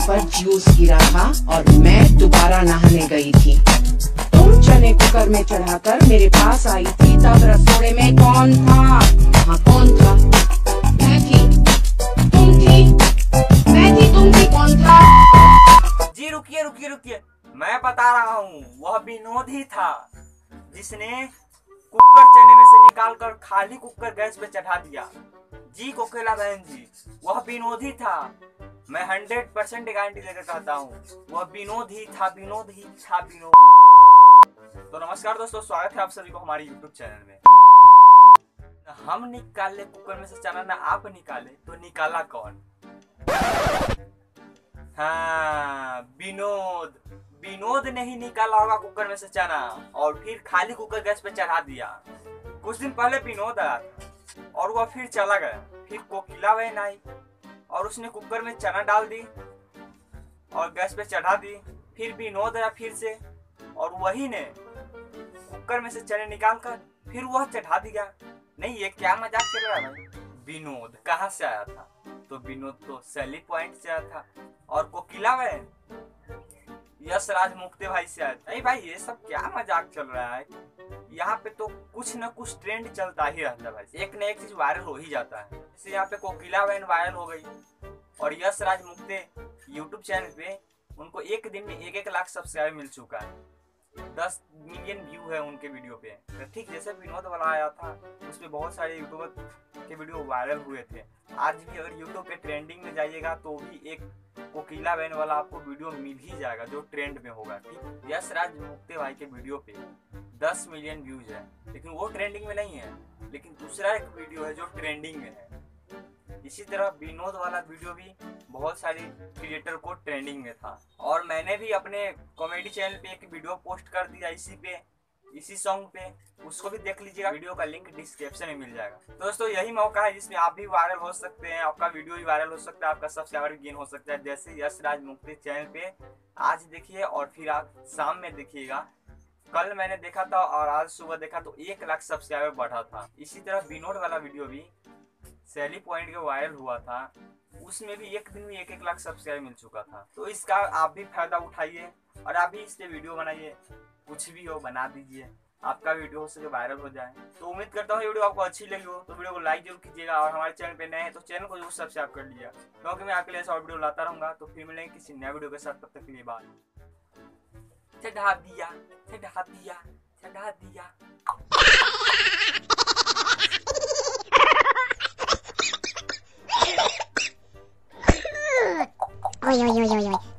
पर जूस गिरा था और मैं दोबारा नहाने गई थी। तुम चने कुकर में चढ़ाकर मेरे पास आई थी, तब रसोड़े में कौन था? हाँ कौन था? मैं थी। तुम थी? मैं थी, तुम थी, कौन था? जी, रुकिए रुकिए रुकिए। मैं बता रहा हूँ, वह विनोद ही था, जिसने कुकर चने में से निकाल कर खाली कुकर गैस पे चढ़ा दिया। जी, कोकेला बहन जी, वह विनोद ही था मैं हंड्रेड परसेंट गारंटी लेकर कहता हूँ। वह विनोद ही था, विनोद ही था, विनोद। तो नमस्कार दोस्तों, स्वागत है आप सभी को हमारे यूट्यूब चैनल में। हम निकाले कुकर में से चना ना आप निकाले तो निकाला कौन? हाँ विनोद। विनोद ने ही निकाला होगा कुकर में से चना, और फिर खाली कुकर गैस पे चढ़ा दिया। कुछ दिन पहले विनोद आया और वह फिर चला गया। फिर कोकिला बहन आई। और उसने कुकर में चना डाल दी और गैस पे चढ़ा दी। फिर विनोद आया फिर से। और वही ने कुकर में से चने निकाल कर फिर वह चढ़ा दिया। नहीं, ये क्या मज़ाक चल रहा है विनोद कहाँ से आया था? तो विनोद तो सैली पॉइंट से आया था। और कोकिला बहन यश राज मुक्ते भाई से आया था। भाई, ये सब क्या मज़ाक चल रहा है? यहाँ पे तो कुछ न कुछ ट्रेंड चलता ही रहता है भाई। एक न एक चीज़ वायरल हो ही जाता है। जैसे यहाँ पे कोकिला बहन वायरल हो गई। और यश राज मुक्ते यूट्यूब चैनल पे उनको एक दिन में एक एक लाख सब्सक्राइब मिल चुका है। दस मिलियन व्यू है उनके वीडियो पे। तो ठीक, जैसे विनोद वाला आया था, उसमें बहुत सारे यूट्यूबर के वीडियो वायरल हुए थे। आज भी अगर यूट्यूब पे ट्रेंडिंग में जाइएगा तो भी एक कोकिला बहन वाला आपको वीडियो मिल ही जाएगा, जो ट्रेंड में होगा, ठीक? यश राज मुक्ते भाई के वीडियो पे दस मिलियन व्यूज़ है। लेकिन वो ट्रेंडिंग में नहीं है, लेकिन दूसरा एक वीडियो है जो ट्रेंडिंग में है। इसी तरह विनोद वाला वीडियो भी बहुत सारे क्रिएटर को ट्रेंडिंग में था। और मैंने भी अपने कॉमेडी चैनल पे एक वीडियो पोस्ट कर दिया इसी पे, इसी सॉन्ग पे। उसको भी देख लीजिएगा वीडियो का लिंक डिस्क्रिप्शन में मिल जाएगा। तो दोस्तों, यही मौका है जिसमें आप भी वायरल हो सकते हैं, आपका वीडियो भी वायरल हो सकता है, आपका सब्सक्राइबर भी गेन हो सकता है। जैसे यश राज मुक्ति चैनल पे आज देखिए और फिर आप शाम में देखिएगा। कल मैंने देखा था और आज सुबह देखा तो एक लाख सब्सक्राइबर बढ़ा था। इसी तरह विनोद वाला वीडियो भी सैली पॉइंट का वायरल हुआ था, उसमें भी एक दिन में एक एक लाख सब्सक्राइब मिल चुका था। तो इसका आप भी फ़ायदा उठाइए और आप भी इस पे वीडियो बनाइए, कुछ भी हो बना दीजिए, आपका वीडियो हो सके वायरल हो जाए। तो उम्मीद करता हूँ वीडियो आपको अच्छी लगी हो तो वीडियो को लाइक ज़रूर कीजिएगा और हमारे चैनल पे नए हैं तो चैनल को ज़रूर सब्सक्राइब कर लीजिए क्योंकि मैं आपके लिए ऐसा वीडियो लाता रहूँगा तो फिर मिलेंगे किसी नए वीडियो के साथ, तब तक के लिए चढ़ा दिया दिया おいおいおいおいおい。